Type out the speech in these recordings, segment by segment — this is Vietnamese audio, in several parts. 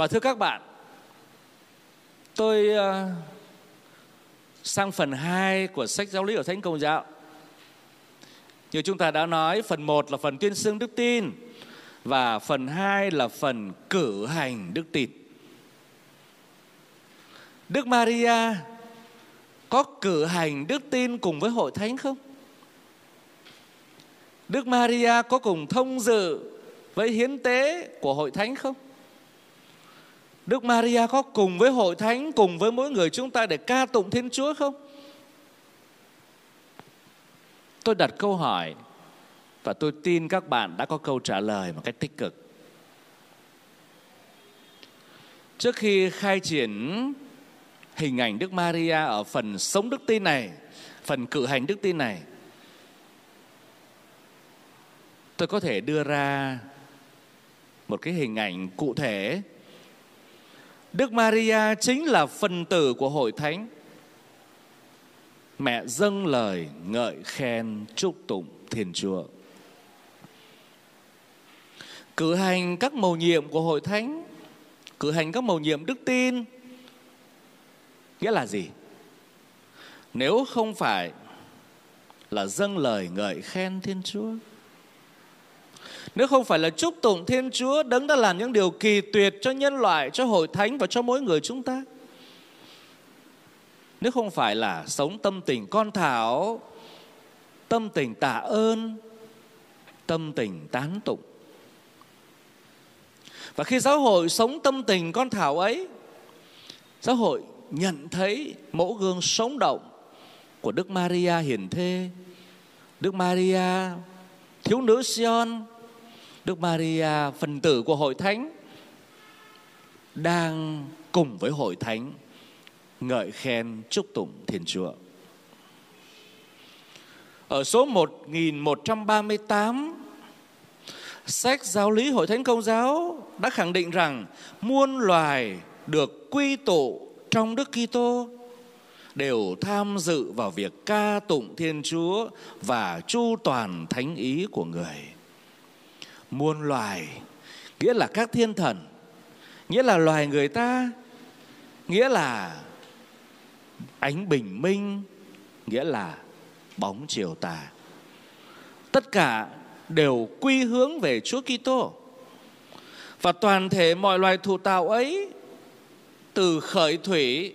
Và thưa các bạn, tôi ờ, sang phần 2 của sách giáo lý ở Thánh Công giáo. Như chúng ta đã nói, phần 1 là phần tuyên xưng đức tin và phần 2 là phần cử hành đức tin. Đức Maria có cử hành đức tin cùng với hội thánh không? Đức Maria có cùng thông dự với hiến tế của hội thánh không? Đức Maria có cùng với hội thánh, cùng với mỗi người chúng ta để ca tụng Thiên Chúa không? Tôi đặt câu hỏi và tôi tin các bạn đã có câu trả lời một cách tích cực. Trước khi khai triển hình ảnh Đức Maria ở phần sống đức tin này, phần cử hành đức tin này, tôi có thể đưa ra một cái hình ảnh cụ thể Đức Maria chính là phần tử của hội thánh. Mẹ dâng lời ngợi khen chúc tụng Thiên Chúa. Cử hành các mầu nhiệm của hội thánh, cử hành các mầu nhiệm đức tin nghĩa là gì? Nếu không phải là dâng lời ngợi khen Thiên Chúa nếu không phải là chúc tụng Thiên Chúa đấng đã làm những điều kỳ tuyệt cho nhân loại, cho hội thánh và cho mỗi người chúng ta. Nếu không phải là sống tâm tình con thảo, tâm tình tạ ơn, tâm tình tán tụng. Và khi giáo hội sống tâm tình con thảo ấy, giáo hội nhận thấy mẫu gương sống động của Đức Maria hiển thê, Đức Maria thiếu nữ Sion, Đức Maria, phần tử của hội thánh, đang cùng với hội thánh ngợi khen chúc tụng Thiên Chúa. Ở số 1138 Sách giáo lý Hội Thánh Công giáo đã khẳng định rằng muôn loài được quy tụ trong Đức Kitô đều tham dự vào việc ca tụng Thiên Chúa và chu toàn thánh ý của người muôn loài, nghĩa là các thiên thần, nghĩa là loài người ta, nghĩa là ánh bình minh, nghĩa là bóng chiều tà. Tất cả đều quy hướng về Chúa Kitô. Và toàn thể mọi loài thụ tạo ấy, từ khởi thủy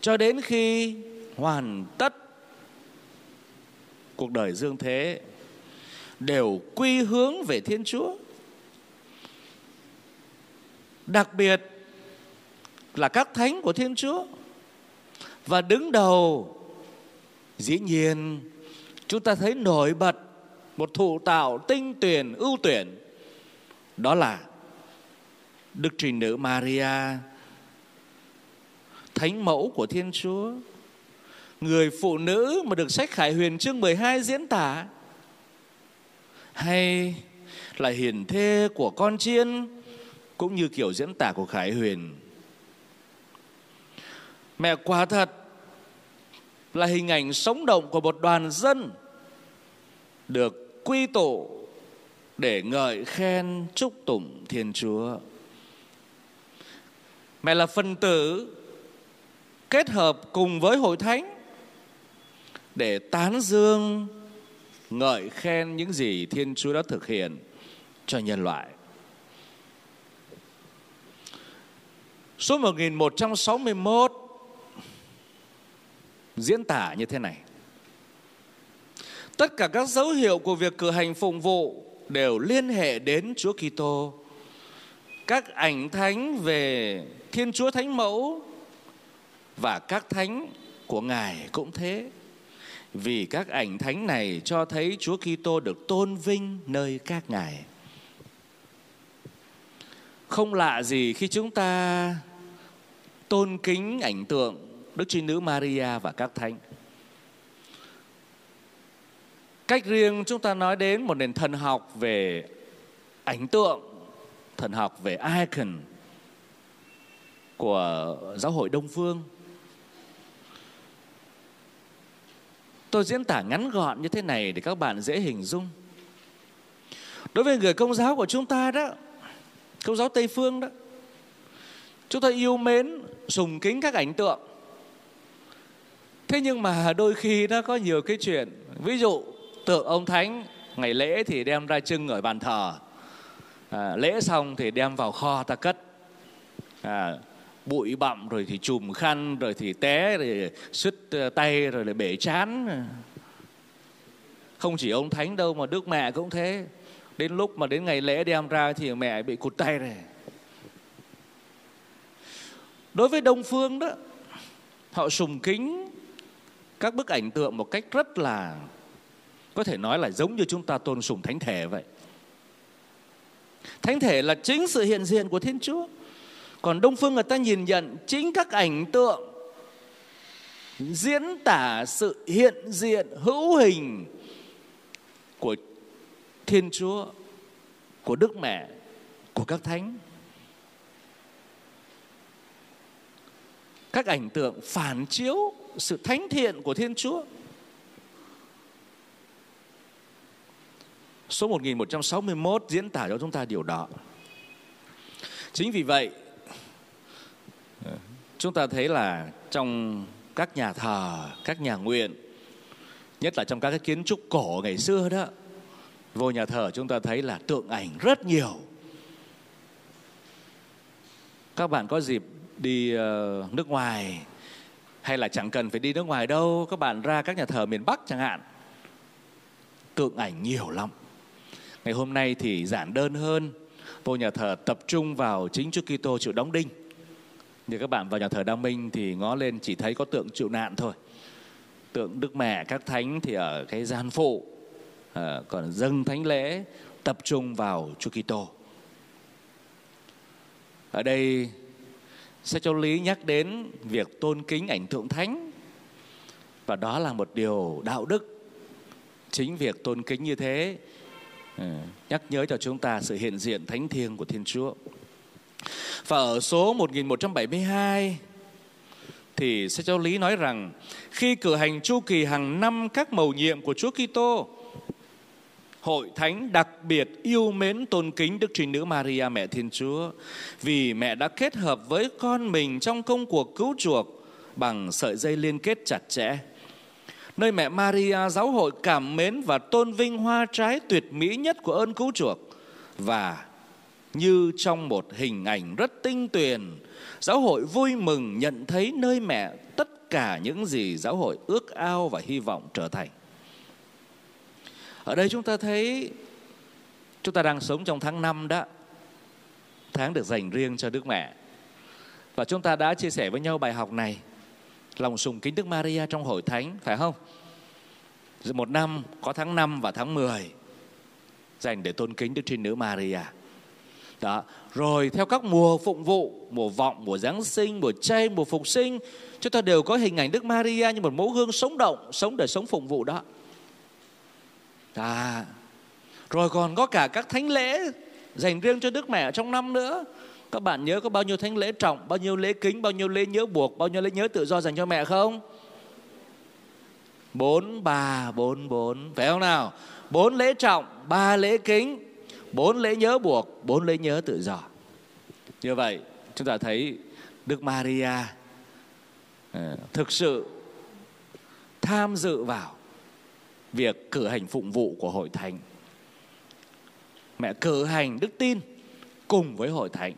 cho đến khi hoàn tất cuộc đời dương thế đều quy hướng về Thiên Chúa. Đặc biệt là các thánh của Thiên Chúa. Và đứng đầu, dĩ nhiên, chúng ta thấy nổi bật một thụ tạo tinh tuyển, ưu tuyển đó là Đức Trinh Nữ Maria, Thánh mẫu của Thiên Chúa Người phụ nữ mà được sách Khải Huyền chương 12 diễn tả hay là hiền thê của con chiên, cũng như kiểu diễn tả của Khải Huyền. Mẹ, quả thật là hình ảnh sống động của một đoàn dân được quy tụ để ngợi khen chúc tụng Thiên Chúa. Mẹ là phần tử kết hợp cùng với hội thánh để tán dương ngợi khen những gì Thiên Chúa đã thực hiện cho nhân loại. Số 1161 diễn tả như thế này. Tất cả các dấu hiệu của việc cử hành phụng vụ đều liên hệ đến Chúa Kitô. Các ảnh thánh về Thiên Chúa Thánh Mẫu và các thánh của Ngài cũng thế vì các ảnh thánh này cho thấy Chúa Kitô được tôn vinh nơi các ngài. Không lạ gì khi chúng ta tôn kính ảnh tượng Đức Trinh Nữ Maria và các thánh. Cách riêng chúng ta nói đến một nền thần học về ảnh tượng, thần học về icon của giáo hội Đông Phương Tôi diễn tả ngắn gọn như thế này để các bạn dễ hình dung. Đối với người công giáo của chúng ta đó, công giáo Tây Phương đó, chúng ta yêu mến sùng kính các ảnh tượng. Thế nhưng mà đôi khi nó có nhiều cái chuyện. Ví dụ tượng ông thánh ngày lễ thì đem ra trưng ở bàn thờ. À, lễ xong thì đem vào kho ta cất. À, bụi bặm, rồi thì chùm khăn, rồi thì té, rồi sứt ờ, tay, rồi lại bể chán. Không chỉ ông thánh đâu mà đức mẹ cũng thế. Đến lúc mà đến ngày lễ đem ra thì mẹ bị cụt tay rồi. Đối với đông phương đó, họ sùng kính các bức ảnh tượng một cách rất là, có thể nói là giống như chúng ta tôn sùng thánh thể vậy. Thánh thể là chính sự hiện diện của thiên chúa còn đông phương người ta nhìn nhận chính các ảnh tượng diễn tả sự hiện diện hữu hình của thiên chúa của đức mẹ của các thánh các ảnh tượng phản chiếu sự thánh thiện của Thiên Chúa. Số 1161 diễn tả cho chúng ta điều đó. Chính vì vậy, chúng ta thấy là trong các nhà thờ, các nhà nguyện, nhất là trong các cái kiến trúc cổ ngày xưa đó, vô nhà thờ chúng ta thấy là tượng ảnh rất nhiều. Các bạn có dịp đi ờ, nước ngoài hay là chẳng cần phải đi nước ngoài đâu các bạn ra các nhà thờ miền Bắc chẳng hạn tượng ảnh nhiều lắm ngày hôm nay thì giản đơn hơn vô nhà thờ tập trung vào chính Chúa Kitô chịu đóng đinh như các bạn vào nhà thờ Đa Minh thì ngó lên chỉ thấy có tượng chịu nạn thôi tượng Đức Mẹ các thánh thì ở cái gian phụ à, còn dâng thánh lễ tập trung vào Chúa Kitô ở đây Sách Giáo Lý nhắc đến việc tôn kính ảnh tượng thánh và đó là một điều đạo đức. Chính việc tôn kính như thế ờ, nhắc nhớ cho chúng ta sự hiện diện thánh thiêng của Thiên Chúa. Và ở số 1172 thì sách giáo lý nói rằng, khi cử hành chu kỳ hàng năm các mầu nhiệm của Chúa Kitô, hội thánh đặc biệt yêu mến tôn kính Đức Trinh Nữ Maria, mẹ Thiên Chúa, vì mẹ đã kết hợp với con mình trong công cuộc cứu chuộc bằng sợi dây liên kết chặt chẽ. Nơi mẹ Maria giáo hội cảm mến và tôn vinh hoa trái tuyệt mỹ nhất của ơn cứu chuộc và như trong một hình ảnh rất tinh tuyền, giáo hội vui mừng nhận thấy nơi mẹ tất cả những gì giáo hội ước ao và hy vọng trở thành. Ở đây chúng ta thấy chúng ta đang sống trong tháng 5 đó. Tháng được dành riêng cho Đức Mẹ. Và chúng ta đã chia sẻ với nhau bài học này. Lòng sùng kính Đức Maria trong hội thánh, phải không? Một năm có tháng 5 và tháng 10 dành để tôn kính Đức Trinh Nữ Maria. Đó. Rồi theo các mùa phụng vụ, mùa vọng, mùa Giáng sinh, mùa chay, mùa phục sinh, chúng ta đều có hình ảnh Đức Maria như một mẫu gương sống động, sống đời sống phụng vụ đó. Đó. rồi còn có cả các thánh lễ dành riêng cho Đức Mẹ trong năm nữa. Các bạn nhớ có bao nhiêu thánh lễ trọng, bao nhiêu lễ kính, bao nhiêu lễ nhớ buộc, bao nhiêu lễ nhớ tự do dành cho mẹ không? Bốn, ba, bốn, bốn. Phải không nào? Bốn lễ trọng, ba lễ kính, bốn lễ nhớ buộc, bốn lễ nhớ tự do. Như vậy, chúng ta thấy Đức Maria ờ, thực sự tham dự vào việc cử hành phụng vụ của hội thánh. Mẹ cử hành đức tin cùng với hội thánh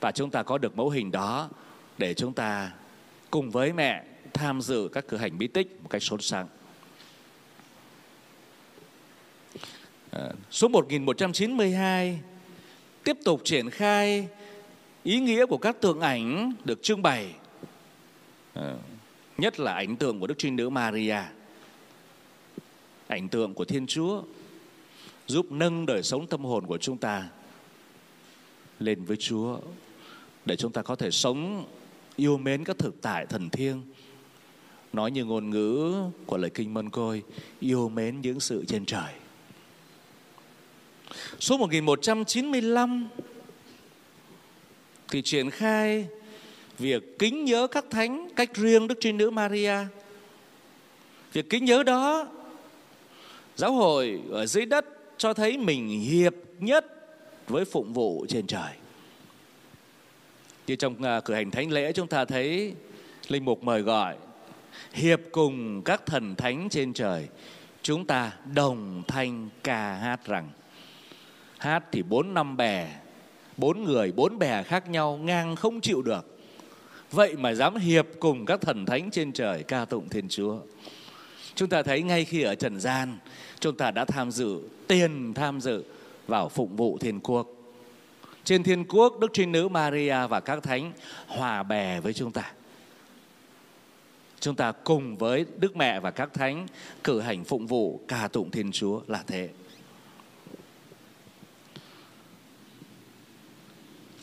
và chúng ta có được mẫu hình đó để chúng ta cùng với mẹ tham dự các cử hành bí tích một cách sốt sắng. À, số 1192 tiếp tục triển khai ý nghĩa của các tượng ảnh được trưng bày à, nhất là ảnh tượng của Đức Trinh Nữ Maria ảnh tượng của Thiên Chúa giúp nâng đời sống tâm hồn của chúng ta lên với Chúa để chúng ta có thể sống yêu mến các thực tại thần thiêng. Nói như ngôn ngữ của lời kinh mân côi yêu mến những sự trên trời số 1195 thì triển khai việc kính nhớ các thánh cách riêng Đức Trinh Nữ Maria. Việc kính nhớ đó, Giáo hội ở dưới đất cho thấy mình hiệp nhất với phụng vụ trên trời. như trong à, cử hành thánh lễ chúng ta thấy linh mục mời gọi, hiệp cùng các thần thánh trên trời, chúng ta đồng thanh ca hát rằng hát thì bốn năm bè, bốn người, bốn bè khác nhau ngang không chịu được. Vậy mà dám hiệp cùng các thần thánh trên trời ca tụng thiên chúa. Chúng ta thấy ngay khi ở trần gian, chúng ta đã tham dự, tiền tham dự vào phụng vụ thiên quốc. Trên thiên quốc, đức trinh nữ maria và các thánh hòa bè với chúng ta. Chúng ta cùng với đức mẹ và các thánh cử hành phụng vụ ca tụng thiên chúa là thế.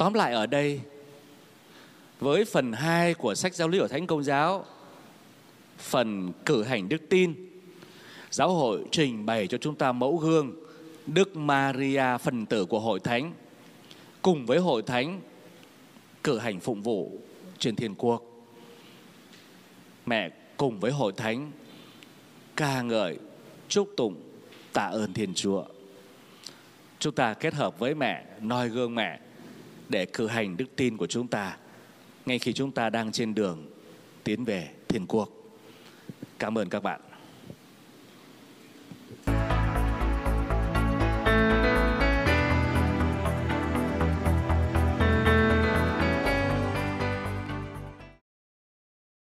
Tóm lại ở đây với phần 2 của sách giáo lý của Thánh Công giáo, phần cử hành đức tin, giáo hội trình bày cho chúng ta mẫu gương Đức Maria phần tử của hội thánh cùng với hội thánh cử hành phụng vụ trên thiên quốc. Mẹ cùng với hội thánh ca ngợi, chúc tụng, tạ ơn Thiên Chúa. Chúng ta kết hợp với mẹ, noi gương mẹ để cử hành đức tin của chúng ta ngay khi chúng ta đang trên đường tiến về thiên quốc. Cảm ơn các bạn.